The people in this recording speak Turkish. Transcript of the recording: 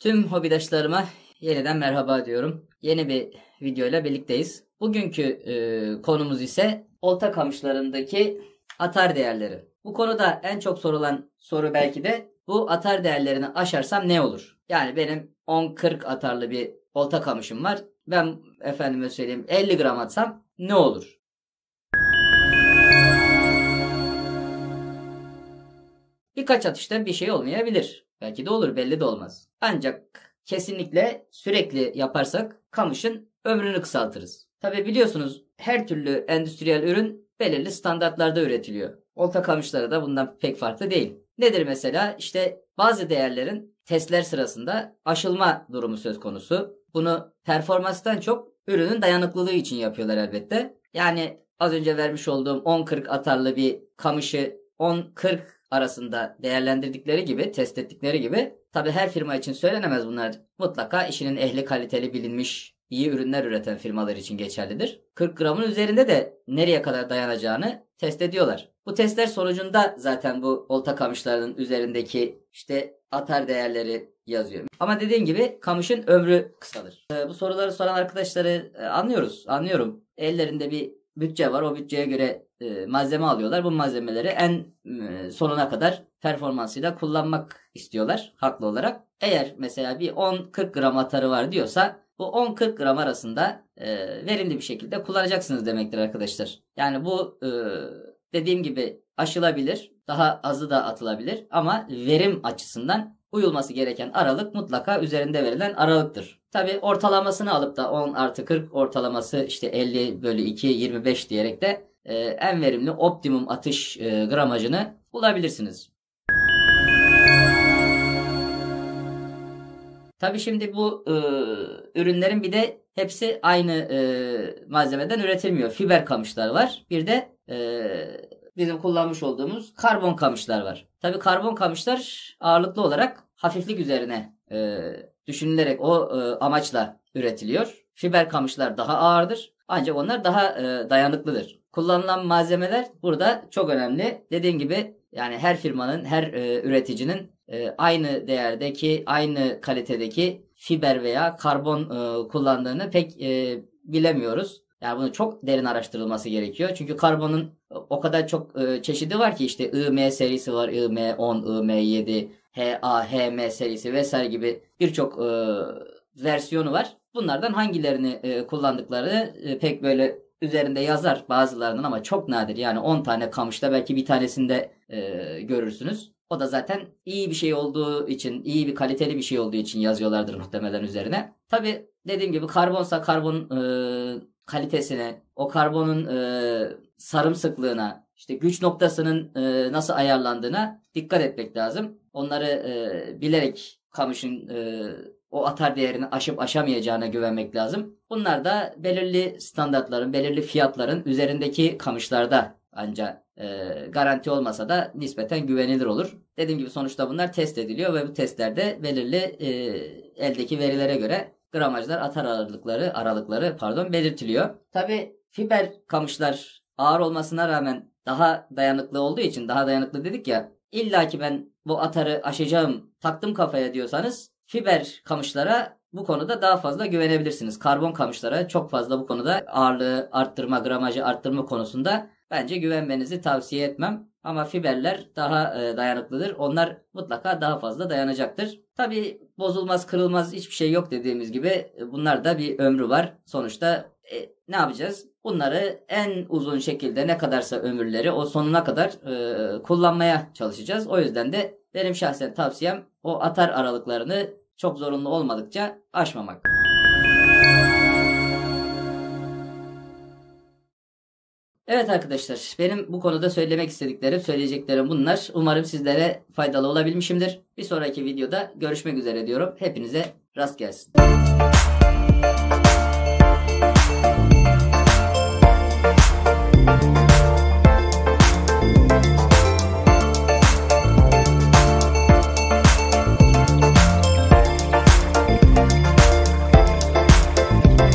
Tüm hobidaşlarıma yeniden merhaba diyorum. Yeni bir videoyla birlikteyiz. Bugünkü e, konumuz ise olta kamışlarındaki atar değerleri. Bu konuda en çok sorulan soru belki de bu atar değerlerini aşarsam ne olur? Yani benim 10-40 atarlı bir olta kamışım var. Ben efendime söyleyeyim 50 gram atsam ne olur? Birkaç atışta bir şey olmayabilir. Belki de olur belli de olmaz. Ancak kesinlikle sürekli yaparsak kamışın ömrünü kısaltırız. Tabi biliyorsunuz her türlü endüstriyel ürün belirli standartlarda üretiliyor. Olta kamışları da bundan pek farklı değil. Nedir mesela? İşte bazı değerlerin testler sırasında aşılma durumu söz konusu. Bunu performanstan çok ürünün dayanıklılığı için yapıyorlar elbette. Yani az önce vermiş olduğum 10-40 atarlı bir kamışı 10-40 arasında değerlendirdikleri gibi, test ettikleri gibi tabi her firma için söylenemez bunlar. Mutlaka işinin ehli, kaliteli, bilinmiş, iyi ürünler üreten firmalar için geçerlidir. 40 gramın üzerinde de nereye kadar dayanacağını test ediyorlar. Bu testler sonucunda zaten bu olta kamışlarının üzerindeki işte atar değerleri yazıyor. Ama dediğim gibi kamışın ömrü kısalır. Ee, bu soruları soran arkadaşları e, anlıyoruz. Anlıyorum. Ellerinde bir bütçe var. O bütçeye göre e, malzeme alıyorlar. Bu malzemeleri en e, sonuna kadar performansıyla kullanmak istiyorlar haklı olarak. Eğer mesela bir 10-40 gram atarı var diyorsa bu 10-40 gram arasında e, verimli bir şekilde kullanacaksınız demektir arkadaşlar. Yani bu e, dediğim gibi aşılabilir. Daha azı da atılabilir. Ama verim açısından uyulması gereken aralık mutlaka üzerinde verilen aralıktır. Tabi ortalamasını alıp da 10 artı 40 ortalaması işte 50 bölü 2 25 diyerek de e, en verimli optimum atış e, gramajını bulabilirsiniz. Tabi şimdi bu e, ürünlerin bir de hepsi aynı e, malzemeden üretilmiyor. Fiber kamışlar var. Bir de e, bizim kullanmış olduğumuz karbon kamışlar var. Tabi karbon kamışlar ağırlıklı olarak hafiflik üzerine e, düşünülerek o e, amaçla üretiliyor. Fiber kamışlar daha ağırdır. Ancak onlar daha e, dayanıklıdır. Kullanılan malzemeler burada çok önemli. Dediğim gibi yani her firmanın, her e, üreticinin e, aynı değerdeki, aynı kalitedeki fiber veya karbon e, kullandığını pek e, bilemiyoruz. Yani bunu çok derin araştırılması gerekiyor. Çünkü karbonun o kadar çok e, çeşidi var ki işte IM serisi var, IM10, IM7, HA, HM serisi vesaire gibi birçok e, versiyonu var. Bunlardan hangilerini e, kullandıkları e, pek böyle üzerinde yazar bazılarının ama çok nadir. Yani 10 tane kamışta belki bir tanesinde görürsünüz. O da zaten iyi bir şey olduğu için, iyi bir kaliteli bir şey olduğu için yazıyorlardır muhtemelen üzerine. Tabi dediğim gibi karbonsa karbon kalitesine, o karbonun e, sarım sıklığına, işte güç noktasının e, nasıl ayarlandığına dikkat etmek lazım. Onları e, bilerek kamışın e, o atar değerini aşıp aşamayacağına güvenmek lazım. Bunlar da belirli standartların, belirli fiyatların üzerindeki kamışlarda ancak e, garanti olmasa da nispeten güvenilir olur. Dediğim gibi sonuçta bunlar test ediliyor ve bu testlerde belirli e, eldeki verilere göre gramajlar, atar aralıkları, aralıkları pardon belirtiliyor. Tabi fiber kamışlar ağır olmasına rağmen daha dayanıklı olduğu için daha dayanıklı dedik ya illa ki ben bu atarı aşacağım taktım kafaya diyorsanız fiber kamışlara bu konuda daha fazla güvenebilirsiniz. Karbon kamışlara çok fazla bu konuda ağırlığı arttırma, gramajı arttırma konusunda bence güvenmenizi tavsiye etmem. Ama fiberler daha e, dayanıklıdır. Onlar mutlaka daha fazla dayanacaktır. Tabi bozulmaz, kırılmaz hiçbir şey yok dediğimiz gibi. E, bunlar da bir ömrü var. Sonuçta e, ne yapacağız? Bunları en uzun şekilde ne kadarsa ömürleri o sonuna kadar e, kullanmaya çalışacağız. O yüzden de benim şahsen tavsiyem o atar aralıklarını çok zorunlu olmadıkça aşmamak. Evet arkadaşlar benim bu konuda söylemek istediklerim, söyleyeceklerim bunlar. Umarım sizlere faydalı olabilmişimdir. Bir sonraki videoda görüşmek üzere diyorum. Hepinize rast gelsin.